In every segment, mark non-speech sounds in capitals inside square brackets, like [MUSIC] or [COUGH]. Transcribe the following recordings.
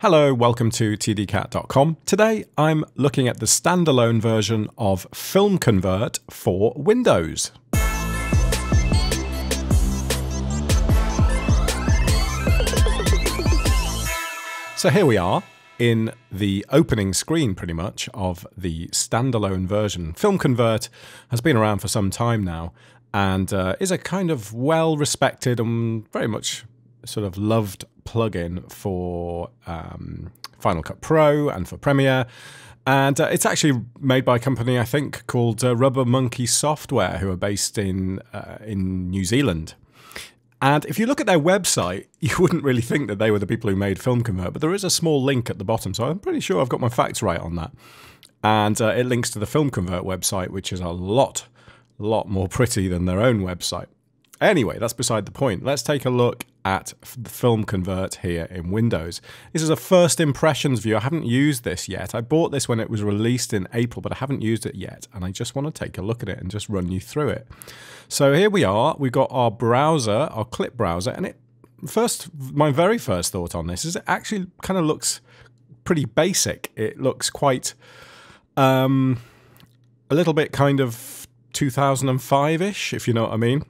Hello, welcome to tdcat.com. Today I'm looking at the standalone version of Film Convert for Windows. So here we are in the opening screen pretty much of the standalone version. Film Convert has been around for some time now and uh, is a kind of well respected and very much sort of loved plugin for um, Final Cut Pro and for Premiere. And uh, it's actually made by a company I think called uh, Rubber Monkey Software, who are based in uh, in New Zealand. And if you look at their website, [LAUGHS] you wouldn't really think that they were the people who made Film Convert, but there is a small link at the bottom, so I'm pretty sure I've got my facts right on that. And uh, it links to the Film Convert website, which is a lot, lot more pretty than their own website. Anyway, that's beside the point. Let's take a look at the Film Convert here in Windows. This is a first impressions view. I haven't used this yet. I bought this when it was released in April, but I haven't used it yet. And I just want to take a look at it and just run you through it. So here we are. We've got our browser, our clip browser. And it first, my very first thought on this is it actually kind of looks pretty basic. It looks quite um, a little bit kind of 2005-ish, if you know what I mean.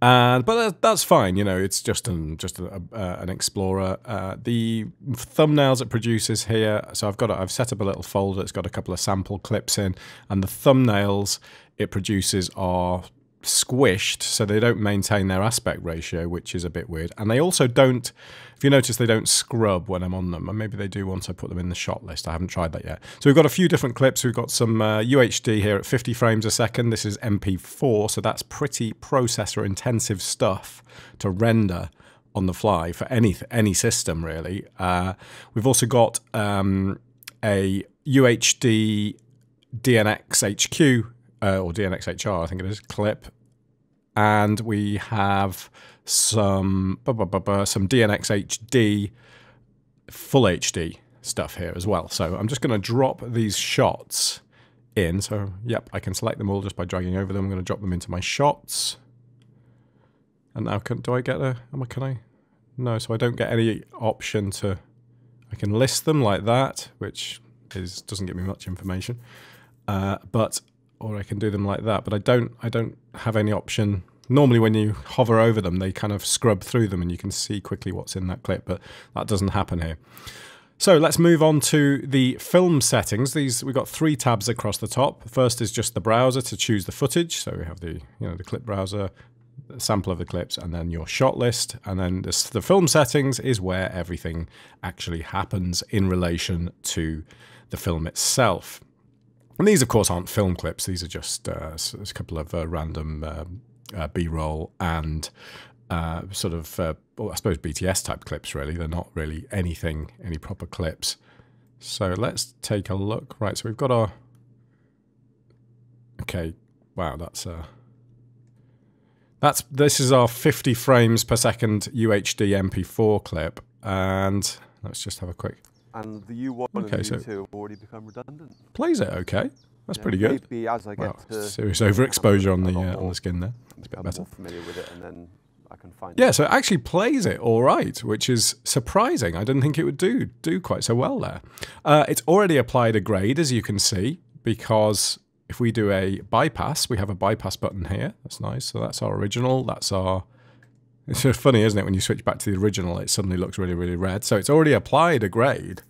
But that's fine, you know. It's just an just a, uh, an Explorer. Uh, the thumbnails it produces here. So I've got a, I've set up a little folder. It's got a couple of sample clips in, and the thumbnails it produces are squished, so they don't maintain their aspect ratio, which is a bit weird. And they also don't, if you notice, they don't scrub when I'm on them. And maybe they do once I put them in the shot list. I haven't tried that yet. So we've got a few different clips. We've got some uh, UHD here at 50 frames a second. This is MP4, so that's pretty processor intensive stuff to render on the fly for any any system really. Uh, we've also got um, a UHD DNX HQ uh, or DNxHR, I think it is, clip. And we have some some DNX HD full HD stuff here as well. So I'm just going to drop these shots in. So yep, I can select them all just by dragging over them. I'm going to drop them into my shots. And now can do I get a am I can I no, so I don't get any option to I can list them like that, which is doesn't give me much information. Uh, but or I can do them like that. But I don't I don't have any option. Normally, when you hover over them, they kind of scrub through them, and you can see quickly what's in that clip. But that doesn't happen here. So let's move on to the film settings. These we've got three tabs across the top. First is just the browser to choose the footage. So we have the you know the clip browser, sample of the clips, and then your shot list. And then this, the film settings is where everything actually happens in relation to the film itself. And these, of course, aren't film clips. These are just uh, a couple of uh, random uh, uh B-roll and uh, sort of, uh, well, I suppose, BTS type clips, really. They're not really anything, any proper clips. So let's take a look. Right, so we've got our... Okay, wow, that's... Uh, that's this is our 50 frames per second UHD MP4 clip, and let's just have a quick and the U1 okay, and the U2 have already become redundant. Plays it okay. That's yeah, pretty good. Maybe as I get wow, to serious overexposure on the uh, on the skin there. It's a bit better. familiar with it, and then I can find. Yeah, it. so it actually plays it all right, which is surprising. I didn't think it would do do quite so well there. Uh, it's already applied a grade, as you can see, because if we do a bypass, we have a bypass button here. That's nice. So that's our original. That's our it's just funny, isn't it? When you switch back to the original, it suddenly looks really, really red. So it's already applied a grade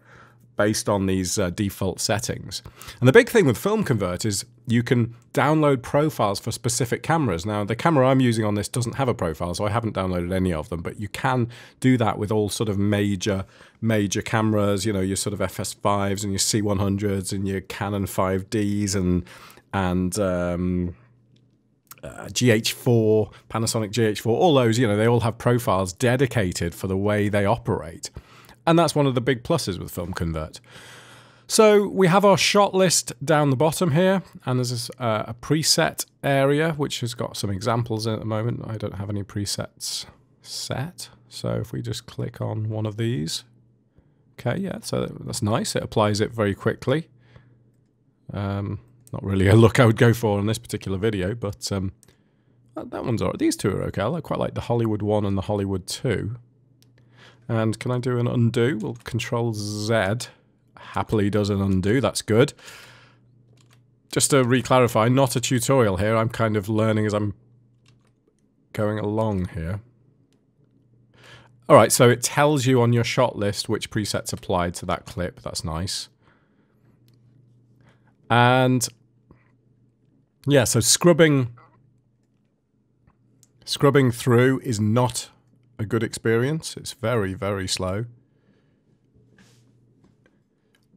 based on these uh, default settings. And the big thing with Film Convert is you can download profiles for specific cameras. Now, the camera I'm using on this doesn't have a profile, so I haven't downloaded any of them, but you can do that with all sort of major, major cameras, you know, your sort of FS5s and your C100s and your Canon 5Ds and, and, um, uh, GH4, Panasonic GH4, all those, you know, they all have profiles dedicated for the way they operate. And that's one of the big pluses with Film Convert. So we have our shot list down the bottom here, and there's uh, a preset area, which has got some examples in at the moment. I don't have any presets set. So if we just click on one of these, okay, yeah, so that's nice. It applies it very quickly. Um, not really a look I would go for on this particular video, but um, that, that one's alright. These two are okay. I quite like the Hollywood one and the Hollywood two. And can I do an undo? Well, Control Z happily does an undo. That's good. Just to re-clarify, not a tutorial here. I'm kind of learning as I'm going along here. All right, so it tells you on your shot list which presets applied to that clip. That's nice. And yeah, so scrubbing scrubbing through is not a good experience. It's very, very slow.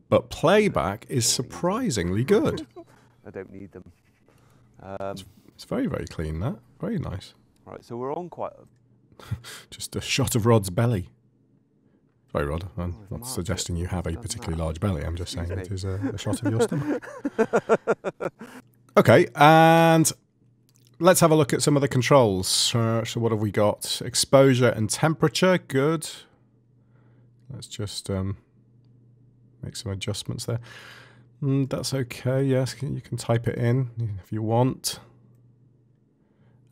But playback is surprisingly good. I don't need them. Um, it's very, very clean, that. Very nice. Right, so we're on quite a... [LAUGHS] Just a shot of Rod's belly. Sorry, Rod. I'm oh, not suggesting you have a particularly large belly. I'm just saying it is a, a shot of your stomach. [LAUGHS] okay, and let's have a look at some of the controls. Uh, so what have we got? Exposure and temperature. Good. Let's just um, make some adjustments there. Mm, that's okay. Yes, you can type it in if you want.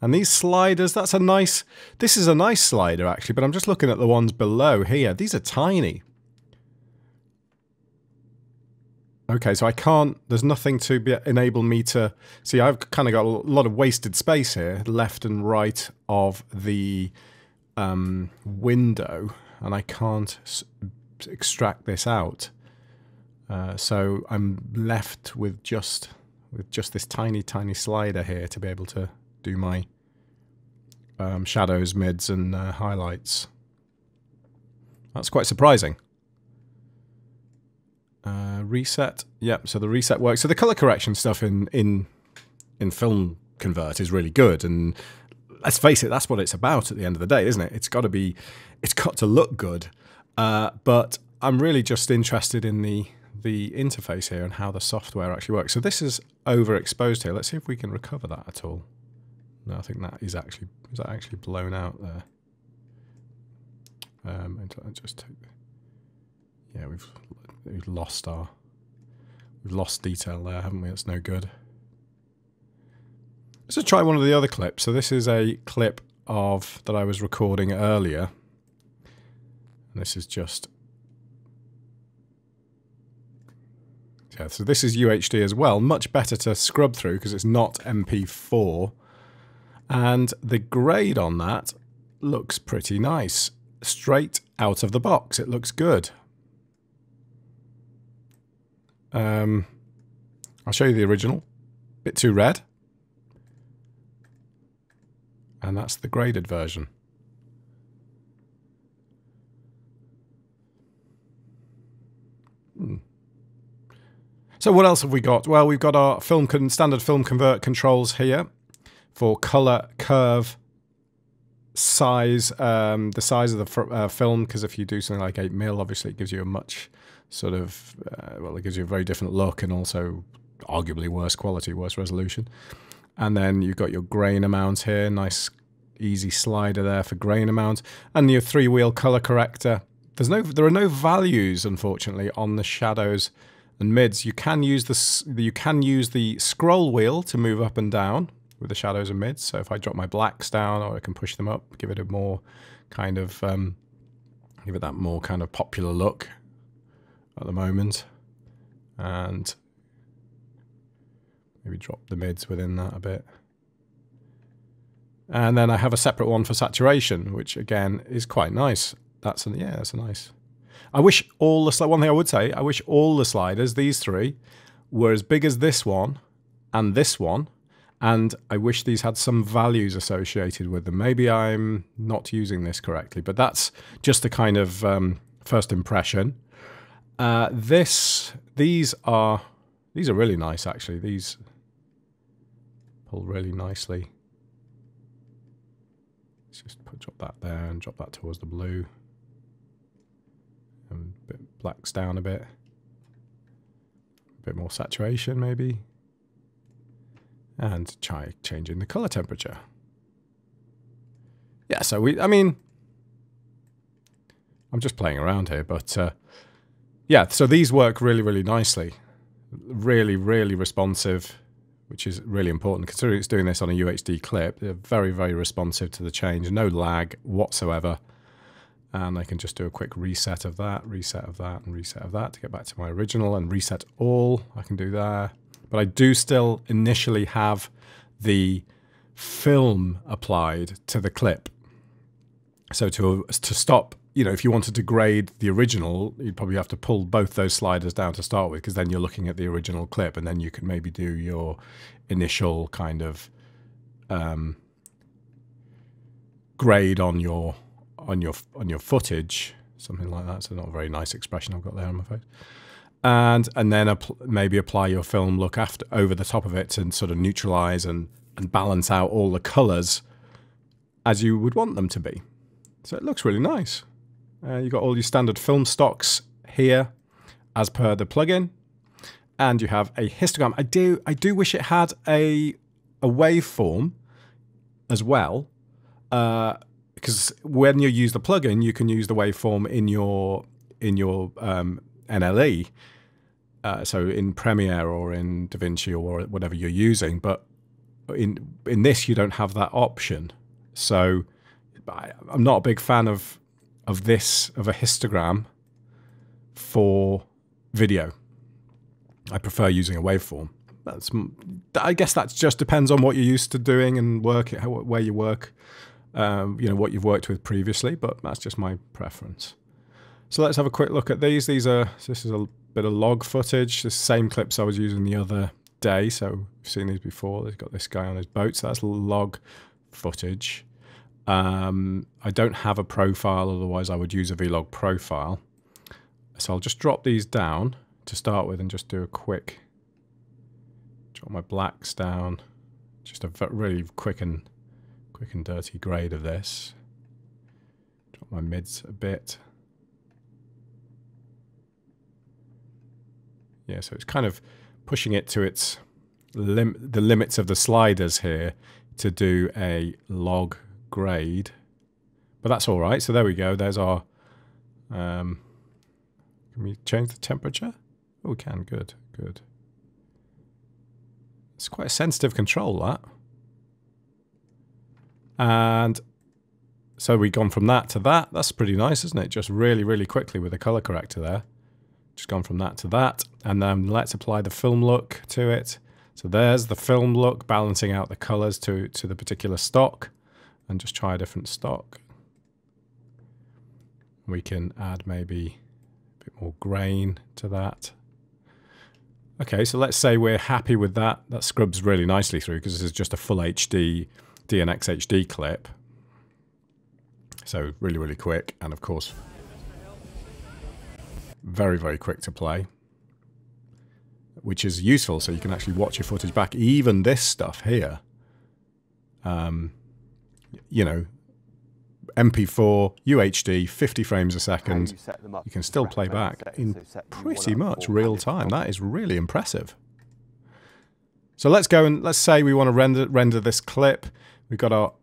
And these sliders, that's a nice... This is a nice slider, actually, but I'm just looking at the ones below here. These are tiny. Okay, so I can't... There's nothing to be, enable me to... See, I've kind of got a lot of wasted space here, left and right of the um, window, and I can't extract this out. Uh, so I'm left with just with just this tiny, tiny slider here to be able to do my um, shadows, mids, and uh, highlights. That's quite surprising. Uh, reset. Yep, so the reset works. So the color correction stuff in, in, in Film Convert is really good. And let's face it, that's what it's about at the end of the day, isn't it? It's got to be, it's got to look good. Uh, but I'm really just interested in the the interface here and how the software actually works. So this is overexposed here. Let's see if we can recover that at all. No, I think that is actually is that actually blown out there. Um, and just take, yeah, we've we've lost our we've lost detail there, haven't we? That's no good. Let's just try one of the other clips. So this is a clip of that I was recording earlier. And this is just yeah. So this is UHD as well. Much better to scrub through because it's not MP4. And the grade on that looks pretty nice. Straight out of the box. It looks good. Um, I'll show you the original. Bit too red. And that's the graded version. Hmm. So what else have we got? Well, we've got our film standard film convert controls here for color, curve, size, um, the size of the uh, film, because if you do something like 8 mil, obviously it gives you a much sort of, uh, well, it gives you a very different look and also arguably worse quality, worse resolution. And then you've got your grain amount here, nice easy slider there for grain amount, and your three-wheel color corrector. There's no, there are no values, unfortunately, on the shadows and mids. You can use the, you can use the scroll wheel to move up and down, with the shadows and mids. So if I drop my blacks down or I can push them up, give it a more kind of, um, give it that more kind of popular look at the moment. And maybe drop the mids within that a bit. And then I have a separate one for saturation, which again is quite nice. That's an, yeah, that's a nice. I wish all the one thing I would say, I wish all the sliders, these three, were as big as this one and this one, and I wish these had some values associated with them. Maybe I'm not using this correctly, but that's just a kind of um, first impression. Uh, this, these are, these are really nice actually. These pull really nicely. Let's just put, drop that there and drop that towards the blue. And bit blacks down a bit. A bit more saturation maybe and try changing the color temperature. Yeah, so we, I mean, I'm just playing around here, but uh, yeah, so these work really, really nicely. Really, really responsive, which is really important considering it's doing this on a UHD clip. They're very, very responsive to the change, no lag whatsoever. And I can just do a quick reset of that, reset of that, and reset of that to get back to my original and reset all. I can do there. But I do still initially have the film applied to the clip. So to to stop, you know, if you wanted to grade the original, you'd probably have to pull both those sliders down to start with, because then you're looking at the original clip, and then you can maybe do your initial kind of um, grade on your on your on your footage, something like that. So not a very nice expression I've got there on my face. And and then maybe apply your film look after over the top of it to sort of neutralize and and balance out all the colors as you would want them to be. So it looks really nice. Uh, you've got all your standard film stocks here as per the plugin. And you have a histogram. I do I do wish it had a a waveform as well. Uh, because when you use the plugin, you can use the waveform in your in your um, NLE. Uh, so in Premiere or in DaVinci or whatever you're using, but in in this you don't have that option. So I, I'm not a big fan of of this of a histogram for video. I prefer using a waveform. That's I guess that just depends on what you're used to doing and work where you work um, you know, what you've worked with previously, but that's just my preference. So let's have a quick look at these. These are, this is a bit of log footage, the same clips I was using the other day. So we've seen these before. They've got this guy on his boat. So that's log footage. Um, I don't have a profile, otherwise I would use a vlog profile. So I'll just drop these down to start with and just do a quick, drop my blacks down. Just a really quick and quick and dirty grade of this. Drop my mids a bit. Yeah, so it's kind of pushing it to its lim the limits of the sliders here to do a log grade. But that's all right. So there we go. There's our... Um, can we change the temperature? Oh, we can. Good, good. It's quite a sensitive control, that. And so we've gone from that to that. That's pretty nice, isn't it? Just really, really quickly with the color corrector there. Just gone from that to that. And then let's apply the film look to it. So there's the film look, balancing out the colors to, to the particular stock. And just try a different stock. We can add maybe a bit more grain to that. Okay, so let's say we're happy with that. That scrubs really nicely through because this is just a full HD DNX HD clip. So really, really quick. And of course, very, very quick to play. Which is useful, so you can actually watch your footage back. Even this stuff here, um, you know, MP4, UHD, 50 frames a second. You, you can still play back in pretty much real time. That is really impressive. So let's go and let's say we want to render render this clip. We've got our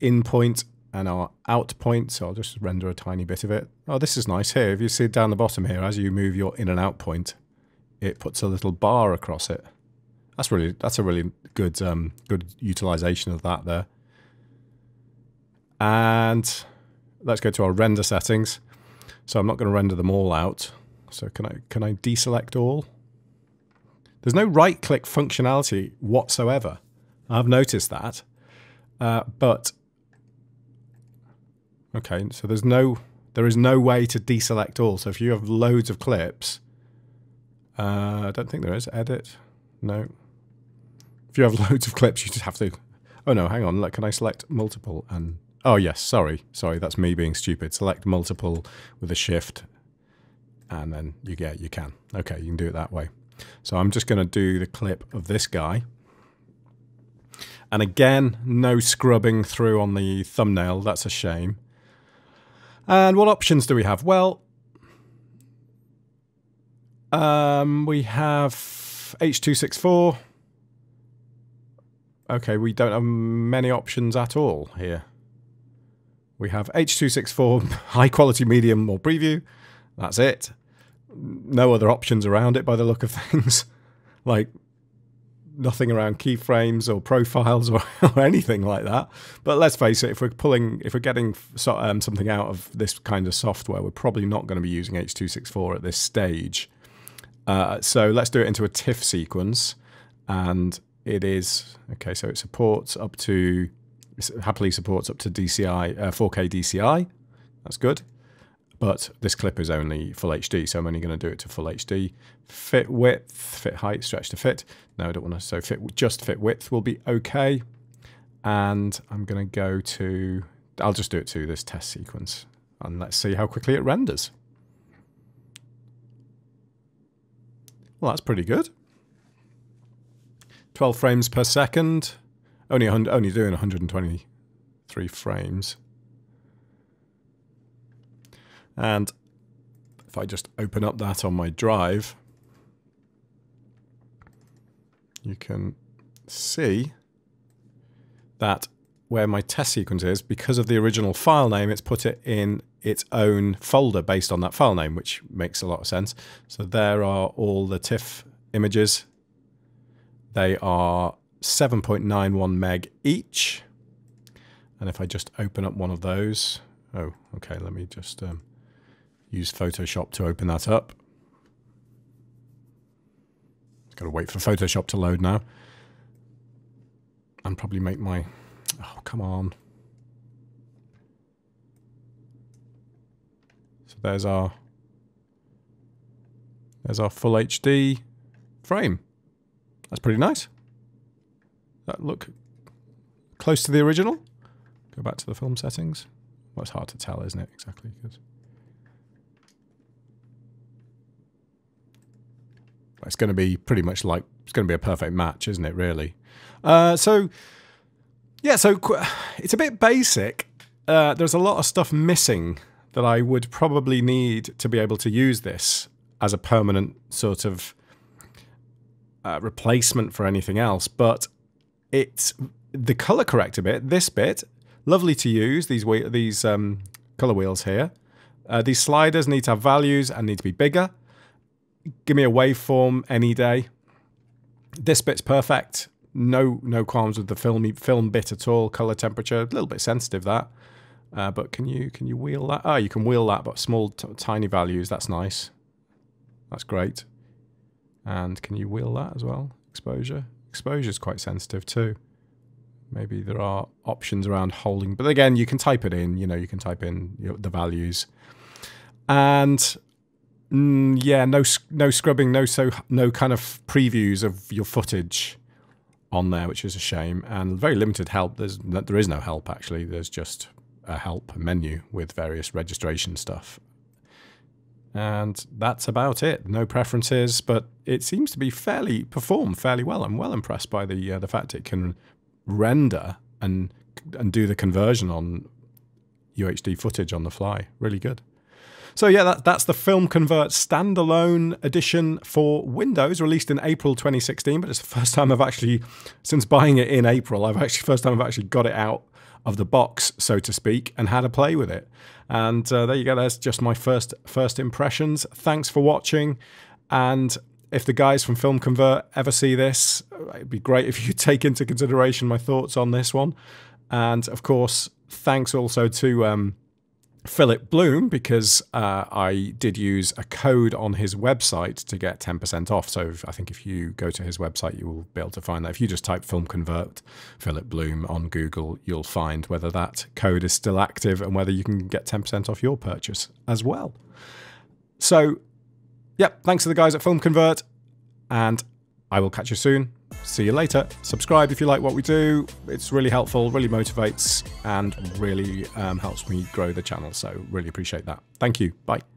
in point and our out point, so I'll just render a tiny bit of it. Oh, this is nice here. If you see down the bottom here, as you move your in and out point, it puts a little bar across it. That's really that's a really good um, good utilization of that there. And let's go to our render settings. So I'm not going to render them all out. So can I can I deselect all? There's no right click functionality whatsoever. I've noticed that. Uh, but okay, so there's no there is no way to deselect all. So if you have loads of clips, uh, I don't think there is. Edit, no. If you have [LAUGHS] loads of clips, you just have to. Oh no, hang on. Look, can I select multiple and? Oh yes, sorry, sorry. That's me being stupid. Select multiple with a shift, and then you get you can. Okay, you can do it that way. So I'm just going to do the clip of this guy. And again, no scrubbing through on the thumbnail. That's a shame. And what options do we have? Well, um, we have H.264. Okay, we don't have many options at all here. We have H.264 high quality medium or preview. That's it. No other options around it by the look of things. [LAUGHS] like nothing around keyframes or profiles or, [LAUGHS] or, anything like that. But let's face it, if we're pulling, if we're getting so, um, something out of this kind of software, we're probably not going to be using H.264 at this stage. Uh, so let's do it into a TIFF sequence. And it is, okay, so it supports up to, happily supports up to DCI, uh, 4K DCI. That's good but this clip is only full HD, so I'm only going to do it to full HD. Fit width, fit height, stretch to fit. No, I don't want to, so fit just fit width will be okay. And I'm going to go to, I'll just do it to this test sequence, and let's see how quickly it renders. Well, that's pretty good. 12 frames per second, only, only doing 123 frames. And if I just open up that on my drive, you can see that where my test sequence is, because of the original file name, it's put it in its own folder based on that file name, which makes a lot of sense. So there are all the TIFF images. They are 7.91 meg each. And if I just open up one of those, oh, okay, let me just um, use Photoshop to open that up. Got to wait for Photoshop to load now. And probably make my... Oh, come on. So there's our... There's our full HD frame. That's pretty nice. That look close to the original. Go back to the film settings. Well, it's hard to tell, isn't it, exactly? Because it's going to be pretty much like it's going to be a perfect match, isn't it? Really. Uh, so yeah, so it's a bit basic. Uh, there's a lot of stuff missing that I would probably need to be able to use this as a permanent sort of uh, replacement for anything else. But it's the color corrector bit. This bit, lovely to use. These these um, color wheels here. Uh, these sliders need to have values and need to be bigger give me a waveform any day. This bit's perfect. No no qualms with the filmy film bit at all. Color temperature, a little bit sensitive that. Uh, but can you can you wheel that? Oh, you can wheel that, but small tiny values. That's nice. That's great. And can you wheel that as well? Exposure. Exposure is quite sensitive too. Maybe there are options around holding, but again, you can type it in. You know, you can type in the values. And Mm, yeah, no no scrubbing, no so no kind of previews of your footage on there, which is a shame, and very limited help. There's there is no help actually. There's just a help menu with various registration stuff, and that's about it. No preferences, but it seems to be fairly perform fairly well. I'm well impressed by the uh, the fact it can render and and do the conversion on UHD footage on the fly. Really good. So yeah, that, that's the Film Convert standalone edition for Windows, released in April 2016. But it's the first time I've actually, since buying it in April, I've actually first time I've actually got it out of the box, so to speak, and had a play with it. And uh, there you go. That's just my first first impressions. Thanks for watching, and if the guys from Film Convert ever see this, it'd be great if you [LAUGHS] take into consideration my thoughts on this one. And of course, thanks also to um, Philip Bloom because uh, I did use a code on his website to get 10% off. So if, I think if you go to his website, you will be able to find that. If you just type Film Convert Philip Bloom on Google, you'll find whether that code is still active and whether you can get 10% off your purchase as well. So, yep, thanks to the guys at Film Convert, and I will catch you soon see you later. Subscribe if you like what we do. It's really helpful, really motivates, and really um, helps me grow the channel. So, really appreciate that. Thank you. Bye.